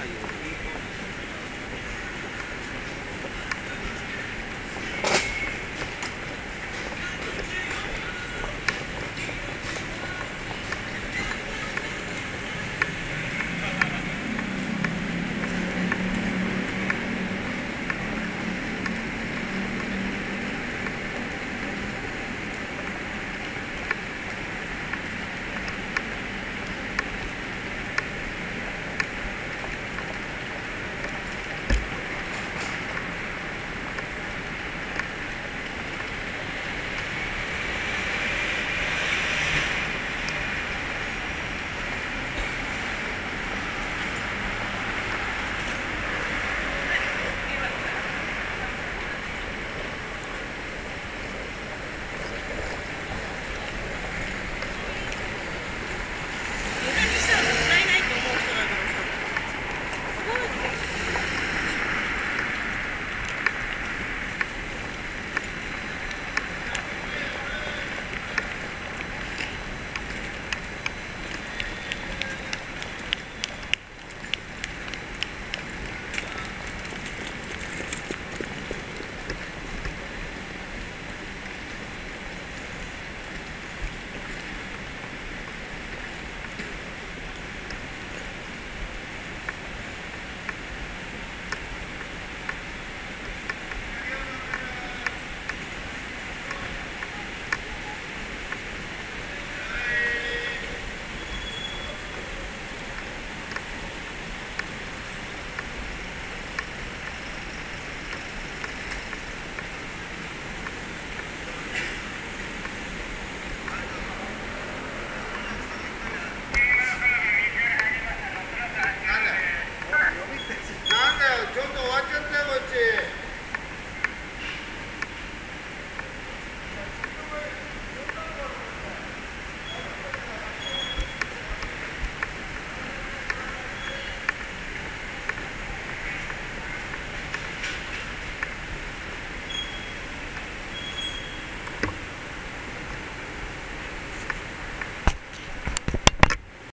Gracias.